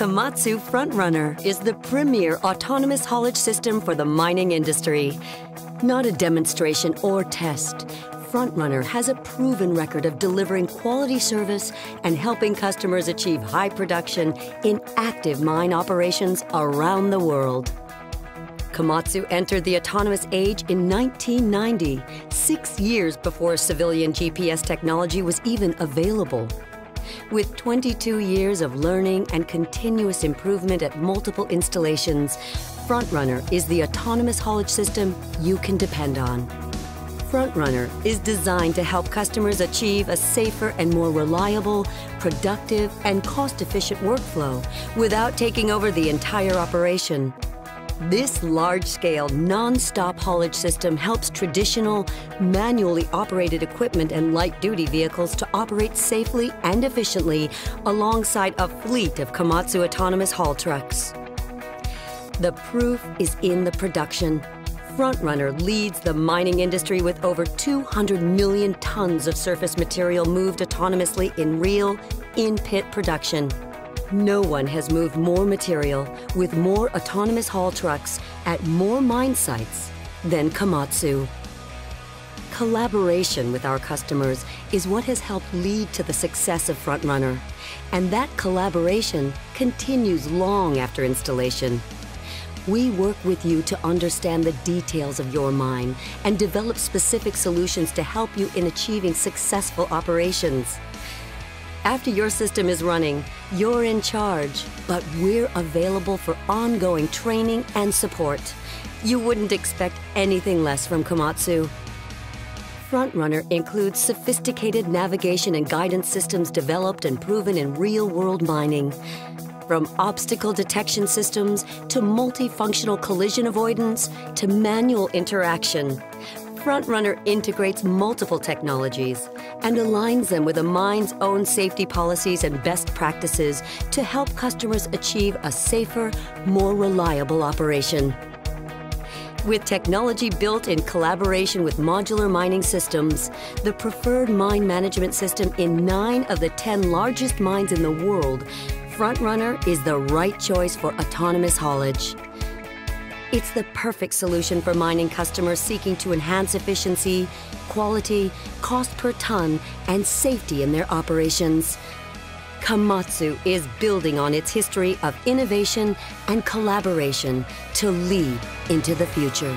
Komatsu FrontRunner is the premier autonomous haulage system for the mining industry. Not a demonstration or test. FrontRunner has a proven record of delivering quality service and helping customers achieve high production in active mine operations around the world. Komatsu entered the autonomous age in 1990, six years before civilian GPS technology was even available. With 22 years of learning and continuous improvement at multiple installations, FrontRunner is the autonomous haulage system you can depend on. FrontRunner is designed to help customers achieve a safer and more reliable, productive, and cost-efficient workflow without taking over the entire operation. This large-scale, non-stop haulage system helps traditional, manually operated equipment and light-duty vehicles to operate safely and efficiently alongside a fleet of Komatsu autonomous haul trucks. The proof is in the production. FrontRunner leads the mining industry with over 200 million tons of surface material moved autonomously in real, in-pit production. No one has moved more material with more autonomous haul trucks at more mine sites than Komatsu. Collaboration with our customers is what has helped lead to the success of FrontRunner, and that collaboration continues long after installation. We work with you to understand the details of your mine and develop specific solutions to help you in achieving successful operations. After your system is running, you're in charge, but we're available for ongoing training and support. You wouldn't expect anything less from Komatsu. FrontRunner includes sophisticated navigation and guidance systems developed and proven in real-world mining. From obstacle detection systems to multifunctional collision avoidance to manual interaction, FrontRunner integrates multiple technologies and aligns them with a mine's own safety policies and best practices to help customers achieve a safer, more reliable operation. With technology built in collaboration with modular mining systems, the preferred mine management system in nine of the 10 largest mines in the world, FrontRunner is the right choice for autonomous haulage. It's the perfect solution for mining customers seeking to enhance efficiency, quality, cost per ton, and safety in their operations. Komatsu is building on its history of innovation and collaboration to lead into the future.